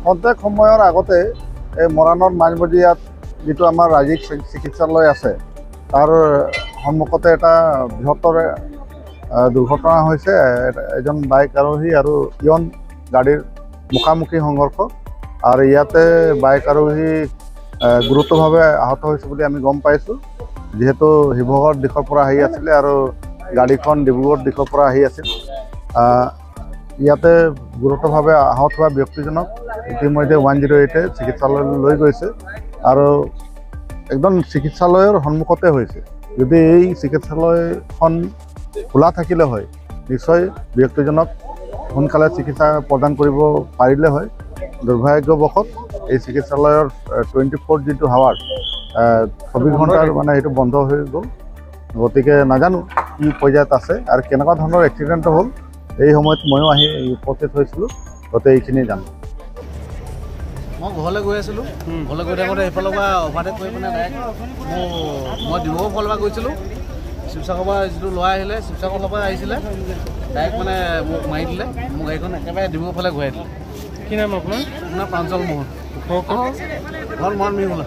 ক্ষন্তেক সময়ৰ আগতে এই মৰাণৰ মাজমজিয়াত যিটো আমাৰ ৰাজ্যিক চিকিৎসালয় আছে তাৰ সন্মুখতে এটা বৃহত্তৰ দুৰ্ঘটনা হৈছে এজন বাইক আৰোহী আৰু ইয়ন গাড়ীৰ মুখামুখি সংঘৰ্ষ। আৰু ইয়াতে বাইক আৰোহী আহ, গুৰুতৰভাৱে আহত হৈছে বুলি আমি গম পাইছোঁ। যিহেতু শিৱসাগৰ দিশৰ পৰা আহি আছিলে আৰু গাড়ীখন ডিব্ৰুগড় দিশৰ পৰা আহি আছিল। ইয়াতে গুৰুতৰভাৱে আহত হোৱা ব্যক্তিজনক ইতিমধ্যে ওৱান জিৰ' এইটে চিকিৎসালয়লৈ লৈ গৈছে আৰু একদম চিকিৎসালয়ৰ সন্মুখতে হৈছে। যদি এই চিকিৎসালয়খন খোলা থাকিলে হয়। নিশ্চয় ব্যক্তিজনক সোনকালে চিকিৎসা প্ৰদান কৰিব পাৰিলে হয়। দুৰ্ভাগ্যবশত এই চিকিৎসালয়ৰ টুৱেণ্টি ফ'ৰ যিটো হাৱাৰ চৌবিছ ঘণ্টাৰ মানে সেইটো বন্ধ হৈ গ'ল। গতিকে নাজানো কি পৰ্যায়ত আছে আৰু কেনেকুৱা ধৰণৰ এক্সিডেণ্ট হ'ল এই সময়ত ময়ো আহি উপস্থিত হৈছিলোঁ। গতিকে এইখিনি জানো। মই ঘৰলৈ গৈ আছিলোঁ। ঘৰলৈ গৈ থাকোঁতে সেইফালৰ পৰা অভাৰটেক কৰি পিনে ডাইৰেক্ট মোৰ মই ডিব্ৰুগড় ফালৰ পৰা গৈছিলোঁ। শিৱসাগৰৰ পৰা যিটো ল'ৰা আহিলে শিৱসাগৰৰ পৰা আহিছিলে ডাইৰেক্ট মানে মোক মাৰি দিলে মোৰ গাড়ীখন একেবাৰে ডিব্ৰুগড় ফালে ঘূৰাই দিলে। কি নাম আপোনাৰ? আপোনাৰ প্ৰাঞ্জল মোহন। ঘৰ মৰাণ মিহুলা।